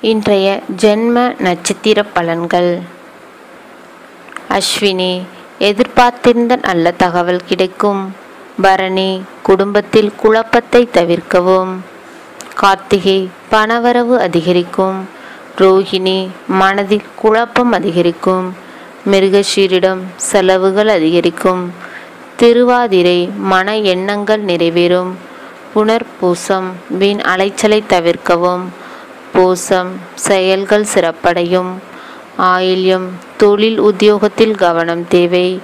இன்றைய ஜென்ம நட்சத்திர பலன்கள். அஸ்வினி எதிர்பார்த்திருந்த நல்ல தகவல் கிடைக்கும். பரணி குடும்பத்தில் குழப்பத்தை தவிர்க்கவும். கார்த்திகை பணவரவு அதிகரிக்கும். ரோஹிணி மனதில் குழப்பம் அதிகரிக்கும். மிருகஷீரிடம் செலவுகள் அதிகரிக்கும். திருவாதிரை மன எண்ணங்கள் நிறைவேறும். புனர்பூசம் வீண் அலைச்சலை தவிர்க்கவும். பூசம் செயல்கள் சிறப்படையும். ஆயில்யம் தொழில் உத்தியோகத்தில் கவனம் தேவை.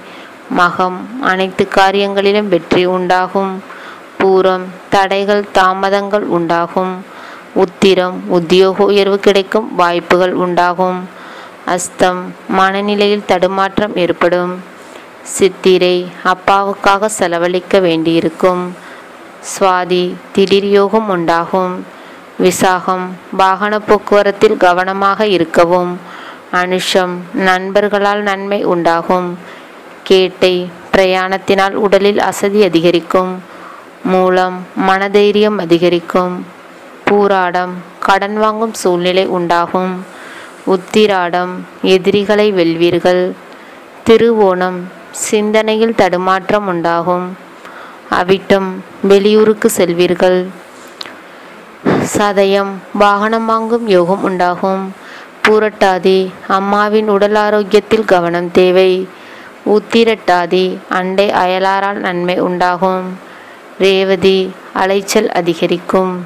மகம் அனைத்து காரியங்களிலும் வெற்றி உண்டாகும். பூரம் தடைகள் தாமதங்கள் உண்டாகும். உத்திரம் உத்தியோக உயர்வு கிடைக்கும் வாய்ப்புகள் உண்டாகும். அஸ்தம் மனநிலையில் தடுமாற்றம் ஏற்படும். சித்திரை அப்பாவுக்காக செலவழிக்க வேண்டியிருக்கும். சுவாதி திடீர் யோகம் உண்டாகும். விசாகம் வாகன போக்குவரத்தில் கவனமாக இருக்கவும். அனுஷம் நண்பர்களால் நன்மை உண்டாகும். கேட்டை பிரயாணத்தினால் உடலில் அசதி அதிகரிக்கும். மூலம் மனதைரியம் அதிகரிக்கும். பூராடம் கடன் வாங்கும் சூழ்நிலை உண்டாகும். உத்திராடம் எதிரிகளை வெல்வீர்கள். திருவோணம் சிந்தனையில் தடுமாற்றம் உண்டாகும். அவிட்டம் வெளியூருக்கு செல்வீர்கள். சதயம் வாகனம் வாங்கும் யோகம் உண்டாகும். பூரட்டாதி அம்மாவின் உடல் ஆரோக்கியத்தில் கவனம் தேவை. உத்திரட்டாதி அண்டை அயலாரால் நன்மை உண்டாகும். ரேவதி அலைச்சல் அதிகரிக்கும்.